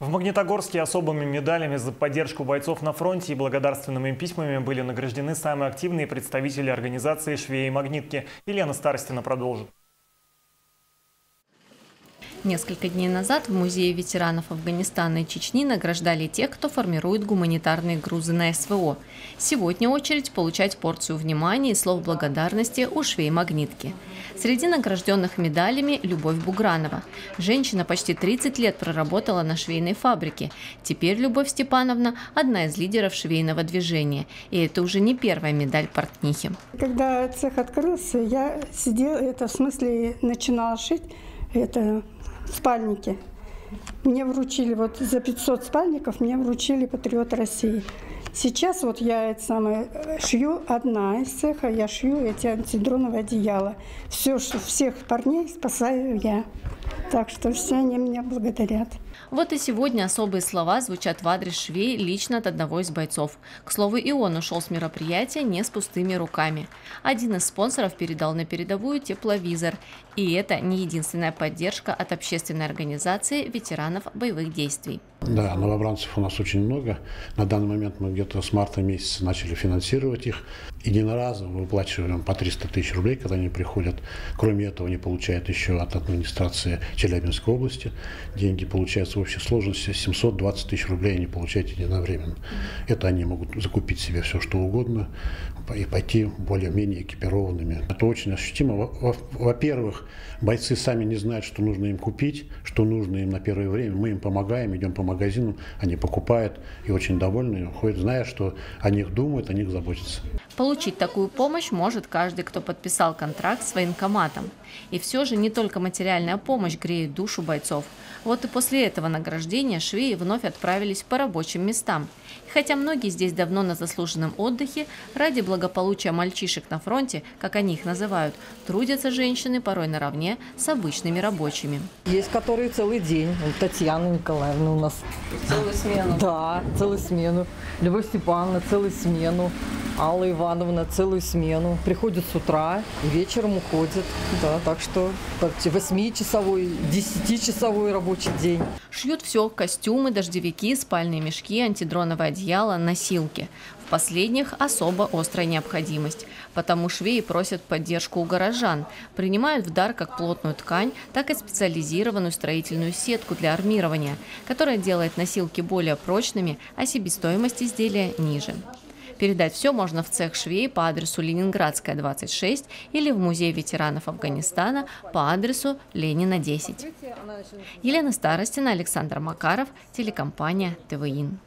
В Магнитогорске особыми медалями за поддержку бойцов на фронте и благодарственными письмами были награждены самые активные представители организации «Швеи и магнитки». Елена Старостина продолжит. Несколько дней назад в Музее ветеранов Афганистана и Чечни награждали тех, кто формирует гуманитарные грузы на СВО. Сегодня очередь получать порцию внимания и слов благодарности у швей-магнитки. Среди награжденных медалями Любовь Бугранова. Женщина почти 30 лет проработала на швейной фабрике. Теперь Любовь Степановна – одна из лидеров швейного движения. И это уже не первая медаль портнихи. Когда цех открылся, я сидела, это в смысле начинала шить, это спальники. Мне вручили вот за 500 спальников, мне вручили Патриот России. Сейчас вот я это самое, шью одна из цеха, я шью эти антидроновые одеяла. Все, всех парней спасаю я. Так что все они меня благодарят. Вот и сегодня особые слова звучат в адрес швей лично от одного из бойцов. К слову, и он ушел с мероприятия не с пустыми руками. Один из спонсоров передал на передовую тепловизор. И это не единственная поддержка от общественной организации ветеранов боевых действий. Да, новобранцев у нас очень много. На данный момент мы где-то с марта месяца начали финансировать их. Единоразово выплачиваем по 300 тысяч рублей, когда они приходят. Кроме этого, они получают еще от администрации Челябинской области. Деньги получаются в общей сложности 720 тысяч рублей они получают единовременно. Это они могут закупить себе все, что угодно и пойти более-менее экипированными. Это очень ощутимо. Во-первых, бойцы сами не знают, что нужно им купить, что нужно им на первое время. Мы им помогаем, идем по магазинам, они покупают и очень довольны, уходят, зная, что о них думают, о них заботятся. Получить такую помощь может каждый, кто подписал контракт с военкоматом. И все же не только материальная помощь греет душу бойцов. Вот и после награждения швеи вновь отправились по рабочим местам. И хотя многие здесь давно на заслуженном отдыхе, ради благополучия мальчишек на фронте, как они их называют, трудятся женщины порой наравне с обычными рабочими. Есть которые целый день. Татьяна Николаевна у нас. Целую смену? Да, целую смену. Любовь Степановна целую смену. Алла Ивановна целую смену. Приходят с утра и вечером уходят. Да, так что 8-часовой, 10-часовой рабочий день. Шьют все – костюмы, дождевики, спальные мешки, антидроновое одеяло, носилки. В последних особо острая необходимость, потому швеи просят поддержку у горожан, принимают в дар как плотную ткань, так и специализированную строительную сетку для армирования, которая делает носилки более прочными, а себестоимость изделия ниже. Передать все можно в цех швей по адресу Ленинградская, 26 или в Музей ветеранов Афганистана по адресу Ленина, 10. Елена Старостина, Александр Макаров, телекомпания ТВИН.